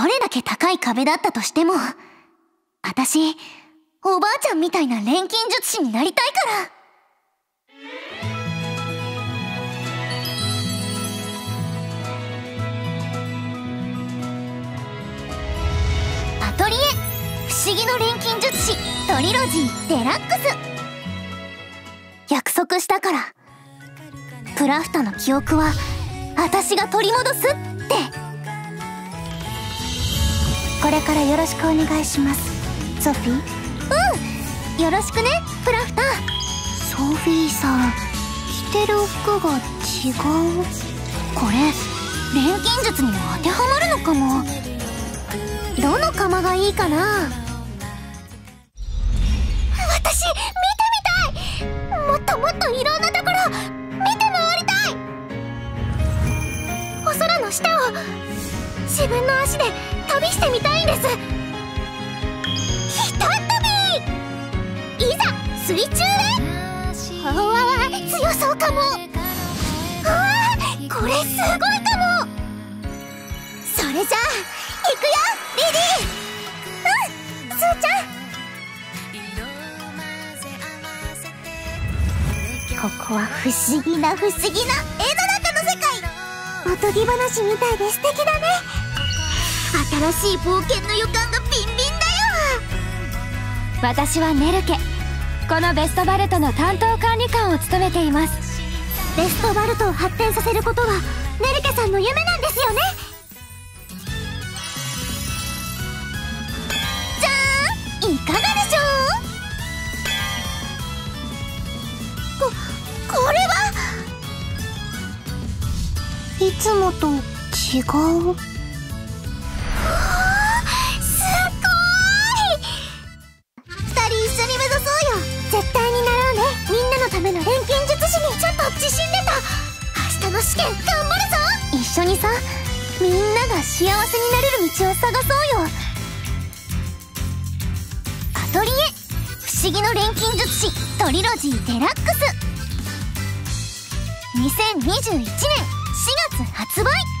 どれだけ高い壁だったとしても、私、おばあちゃんみたいな錬金術師になりたいから。アトリエ不思議の錬金術師トリロジーデラックス約束したからクラフトの記憶は私が取り戻すってこれからよろしくお願いします。ソフィー？うん。よろしくねプラフター。ソフィーさん着てる服が違う？これ錬金術にも当てはまるのかも。どの釜がいいかな？私見てみたい。もっともっといろんなところ見て回りたい。お空の下を自分の足で旅してみたいんです。ひとっ飛び。いざ水中へうわ強そうかも。うわこれすごいかも。それじゃあ行くよリリー。うんすーちゃん。ここは不思議な不思議な絵の中の世界。おとぎ話みたいで素敵だね。新しい冒険の予感がビンビンだよ。私はネルケ。このベストバルトの担当管理官を務めています。ベストバルトを発展させることはネルケさんの夢なんですよね。じゃーん。いかがでしょう？これは？いつもと違う？明日の試験頑張るぞ。一緒にさみんなが幸せになれる道を探そうよ。アトリエ。不思議の錬金術師トリロジーデラックス。2021年4月発売。